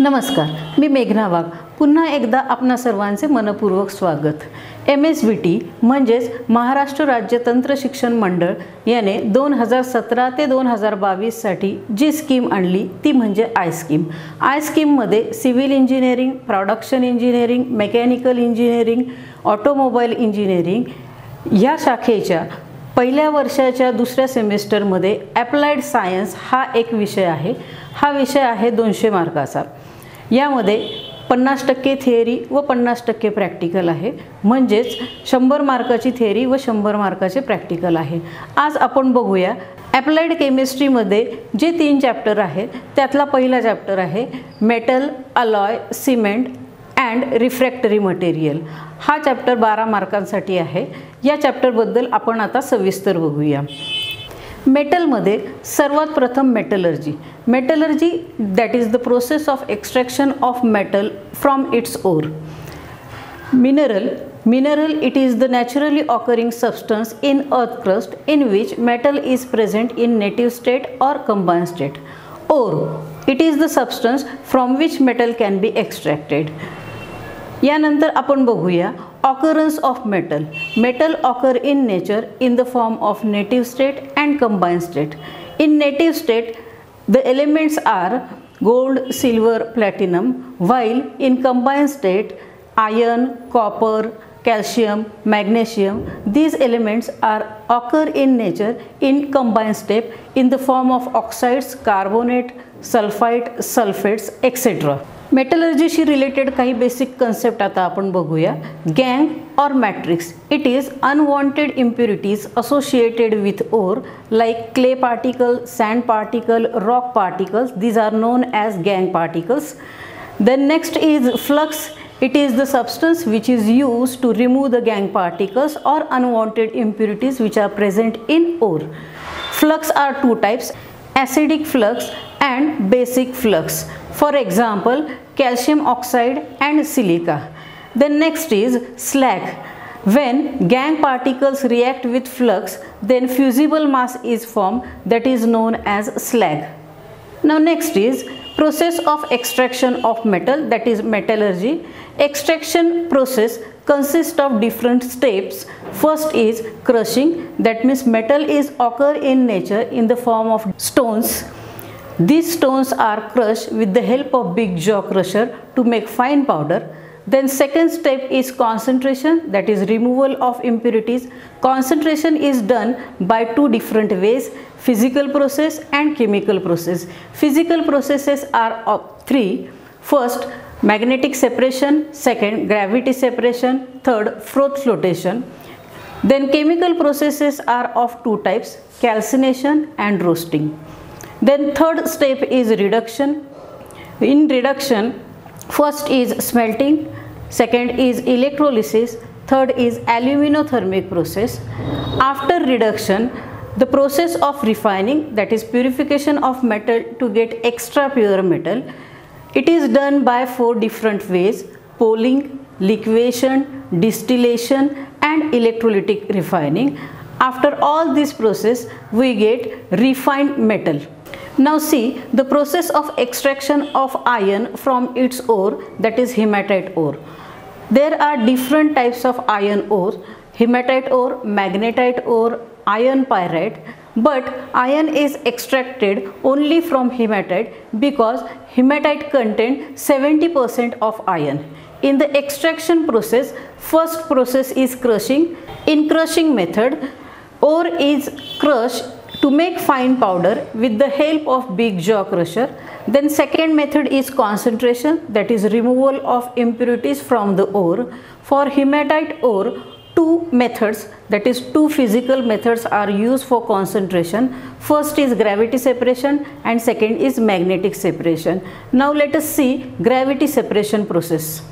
नमस्कार मी मेघना वाघ. पुन्हा एकदा आपणा सर्वांचे मनपूर्वक स्वागत. एम एस बी टी म्हणजेच महाराष्ट्र राज्य तंत्र शिक्षण मंडळ याने दोन हजार सतरा ते दोन हजार बावीससाठी जी स्कीम आणली ती म्हणजे I scheme. I स्कीममध्ये civil engineering production engineering mechanical engineering automobile engineering ह्या शाखेच्या पहिल्या वर्षाच्या दुसऱ्या सेमिस्टरमध्ये ॲप्लाइड सायन्स हा एक विषय आहे. हा विषय आहे दोनशे मार्काचा. यामध्ये पन्नास टक्के थिअरी व पन्नास टक्के प्रॅक्टिकल आहे. म्हणजेच शंभर मार्काची थिअरी व शंभर मार्काचे प्रॅक्टिकल आहे. आज आपण बघूया ॲप्लाइड केमिस्ट्रीमध्ये जे तीन चॅप्टर आहेत त्यातला पहिला चॅप्टर आहे metal alloy cement and refractory material हा चॅप्टर बारा मार्कांसाठी आहे. या चॅप्टरबद्दल आपण आता सविस्तर बघूया. मेटलमध्ये सर्वात प्रथम metallurgy. Metallurgy that is the process of extraction of metal from its ore mineral mineral it is the naturally occurring substance in earth crust in which metal is present in native state or combine state ore it is the substance from which metal can be extracted यानंतर आपण बघूया Occurrence of metal. Metal occur in nature in the form of native state and combined state. In native state, the elements are gold, silver, platinum, while in combined state, iron, copper, calcium, magnesium, these elements are occur in nature in combined state in the form of oxides, carbonate, sulfide, sulfates, etc. मेटलर्जीशी related का basic concept आता अपन बघूया. Gangue or matrix it is unwanted impurities associated with ore like clay particle sand particle rock particles these are known as gangue particles then next is flux it is the substance which is use to remove the gangue particles or unwanted impurities which are present in ore flux are two types acidic flux and basic flux. For example calcium oxide and silica. Then next is slag when gangue particles react with flux then fusible mass is formed that is known as slag now next is process of extraction of metal that is metallurgy. Extraction process consists of different steps. First is crushing that means metal is occur in nature in the form of stones these stones are crushed with the help of big jaw crusher to make fine powder. Then second step is concentration that is removal of impurities. Concentration is done by two different ways physical process and chemical process. Physical processes are of three. First magnetic separation second gravity separation third froth flotation. Then chemical processes are of two types calcination and roasting then third step is reduction. In reduction first is smelting second is electrolysis third is aluminothermic process. After reduction the process of refining that is purification of metal to get extra pure metal it is done by four different ways poling liquefaction distillation and electrolytic refining after all this process we get refined metal now see the process of extraction of iron from its ore that is hematite ore. There are different types of iron ore, hematite ore, magnetite ore, iron pyrite but iron is extracted only from hematite because hematite contain 70% of iron. In the extraction process, first process is crushing. In crushing method, ore is crushed to make fine powder with the help of big jaw crusher. Then second method is concentration that is removal of impurities from the ore. For hematite ore two methods that is two physical methods are used for concentration. First is gravity separation and second is magnetic separation. Now let us see gravity separation process.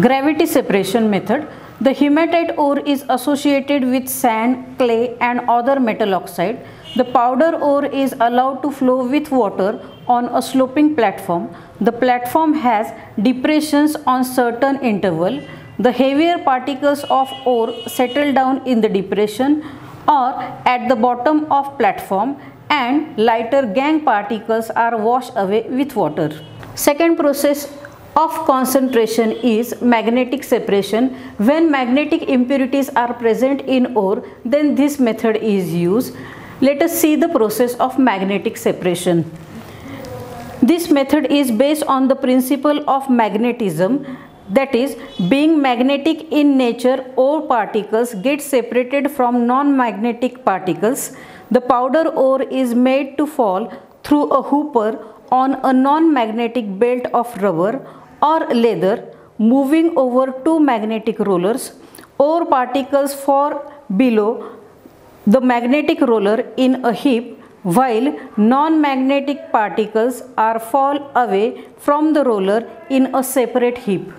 Gravity separation method the hematite ore is associated with sand clay and other metal oxide the powder ore is allowed to flow with water on a sloping platform. The platform has depressions on certain interval. The heavier particles of ore settle down in the depression or at the bottom of platform and lighter gangue particles are washed away with water. Second process of concentration is magnetic separation. When magnetic impurities are present in ore, then this method is used. Let us see the process of magnetic separation. This method is based on the principle of magnetism that is being magnetic in nature ore particles get separated from non-magnetic particles. The powder ore is made to fall through a hooper on a non-magnetic belt of rubber or leather moving over two magnetic rollers or particles fall below the magnetic roller in a heap while non-magnetic particles are fall away from the roller in a separate heap.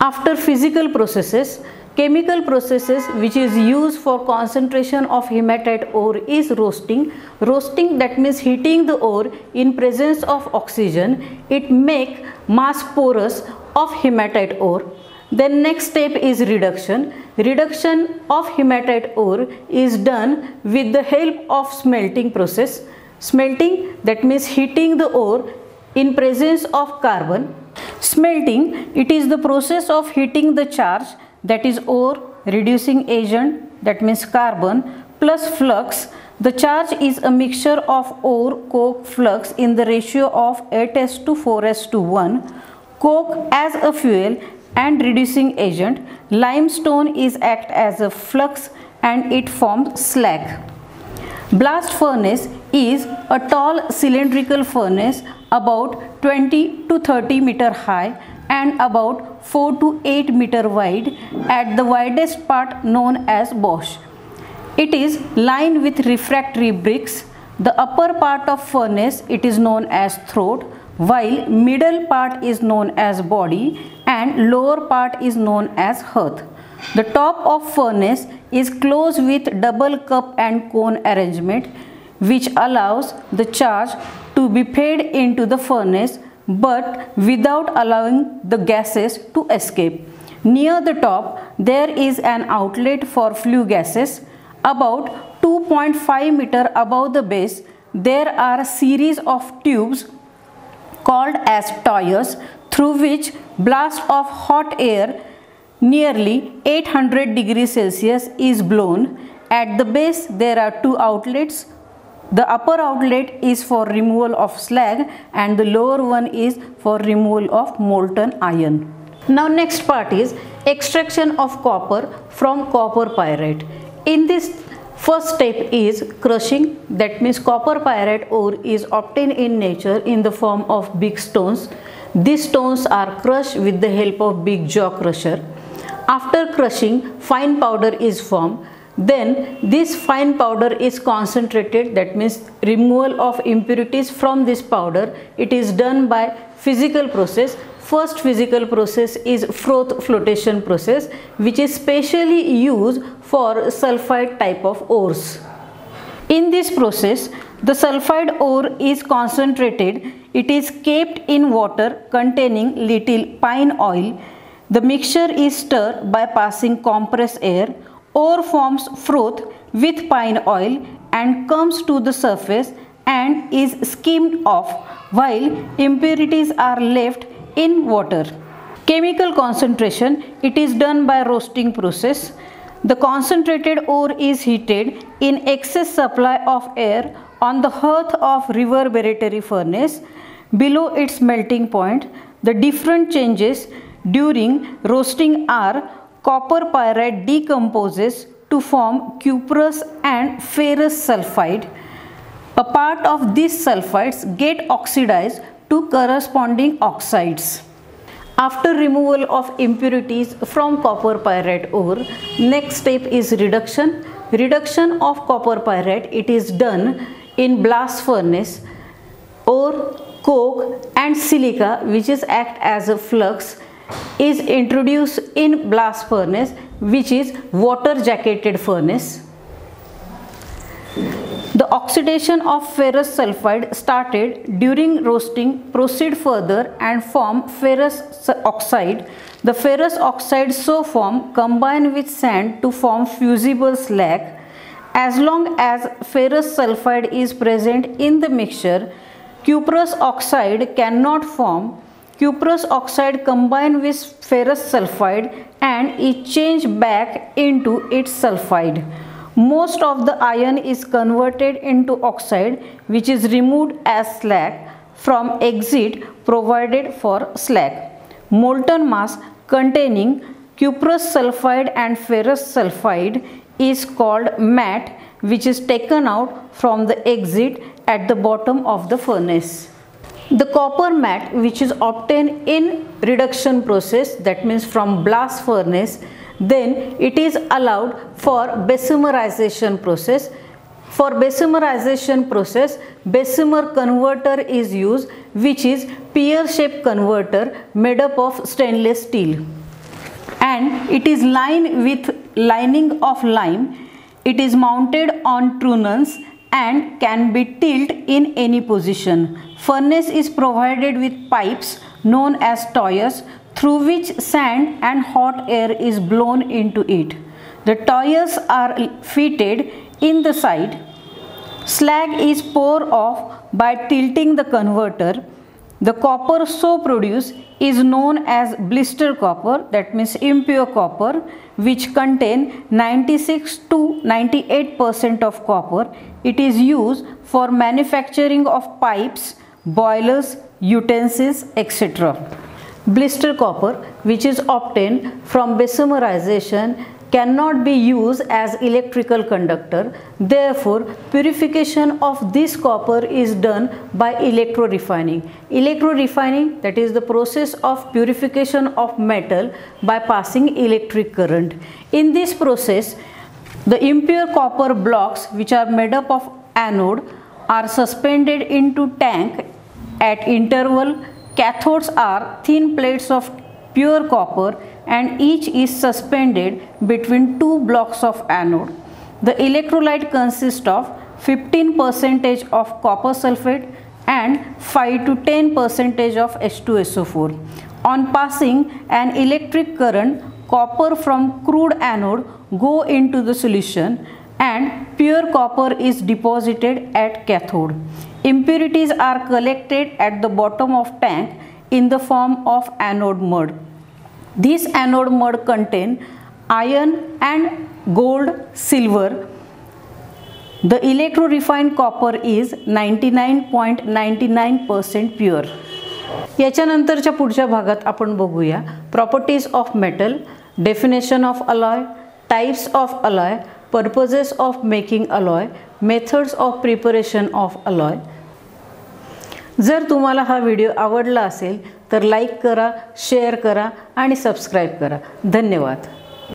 After physical processes, chemical processes which is used for concentration of hematite ore is roasting. Roasting that means heating the ore in presence of oxygen. It make mass porous of hematite ore. Then next step is reduction. Reduction of hematite ore is done with the help of smelting process. Smelting that means heating the ore in presence of carbon. Smelting it is the process of heating the charge that is ore reducing agent that means carbon plus flux the charge is a mixture of ore coke flux in the ratio of 8s to 4s to 1. Coke as a fuel and reducing agent. Limestone is act as a flux and it forms slag. Blast furnace is a tall cylindrical furnace about 20 to 30 meter high and about 4 to 8 meter wide at the widest part known as bosh. It is lined with refractory bricks. The upper part of furnace it is known as throat while middle part is known as body and lower part is known as hearth. The top of furnace is closed with double cup and cone arrangement which allows the charge to be fed into the furnace but without allowing the gases to escape. Near the top there is an outlet for flue gases about 2.5 meter above the base, there are a series of tubes called as tuyeres through which blast of hot air nearly 800 degrees Celsius is blown. At the base there are two outlets. The upper outlet is for removal of slag and the lower one is for removal of molten iron. Now next part is extraction of copper from copper pyrite. In this first step is crushing that means copper pyrite ore is obtained in nature in the form of big stones. These stones are crushed with the help of big jaw crusher. After crushing fine powder is formed. Then this fine powder is concentrated that means removal of impurities from this powder. It is done by physical process First physical process is froth flotation process which is specially used for sulfide type of ores. In this process, the sulfide ore is concentrated. It is kept in water containing little pine oil. The mixture is stirred by passing compressed air. Ore forms froth with pine oil and comes to the surface and is skimmed off while impurities are left in water. Chemical concentration, it is done by roasting process. The concentrated ore is heated in excess supply of air on the hearth of reverberatory furnace. Below its melting point, the different changes during roasting are copper pyrite decomposes to form cuprous and ferrous sulfide. A part of these sulfides get oxidized to corresponding oxides. After removal of impurities from copper pyrite ore, next step is reduction. Reduction of copper pyrite, it is done in blast furnace or coke and silica which is act as a flux is introduced in blast furnace which is water jacketed furnace the oxidation of ferrous sulfide started during roasting proceed further and form ferrous oxide. The ferrous oxide so form combine with sand to form fusible slag. As long as ferrous sulfide is present in the mixture, cuprous oxide cannot form cuprous oxide combine with ferrous sulfide and it change back into its sulfide most of the iron is converted into oxide which is removed as slag from exit provided for slag molten mass containing cuprous sulfide and ferrous sulfide is called matte which is taken out from the exit at the bottom of the furnace. The copper matte which is obtained in reduction process that means from blast furnace then it is allowed for Bessemerization process. For Bessemerization process Bessemer converter is used which is pear shaped converter made up of stainless steel and it is lined with lining of lime. It is mounted on trunnions and can be tilted in any position. Furnace is provided with pipes known as tuyeres through which sand and hot air is blown into it. The tuyeres are fitted in the side. Slag is poured off by tilting the converter. The copper so produced is known as blister copper that means impure copper which contain 96 to 98 percent of copper it is used for manufacturing of pipes, boilers, utensils, etc. Blister copper which is obtained from Bessemerization cannot be used as electrical conductor. Therefore, purification of this copper is done by electro-refining. Electro-refining that is the process of purification of metal by passing electric current. In this process, the impure copper blocks which are made up of anode are suspended into tank at interval. Cathodes are thin plates of pure copper and each is suspended between two blocks of anode. The electrolyte consists of 15 percentage of copper sulfate and 5 to 10 percentage of H2SO4. On passing an electric current, copper from crude anode go into the solution and pure copper is deposited at cathode. Impurities are collected at the bottom of tank in the form of anode mud. This anode mud contain iron and gold, silver. The electro refined copper is 99.99% pure. याच्यानंतरच्या पुढच्या भागात आपण बघूया properties of metal definition of alloy types of alloy purposes of making alloy methods of preparation of alloy जर तुम्हाला हा video आवडला असेल तर लाईक करा शेअर करा आणि सबस्क्राईब करा. धन्यवाद.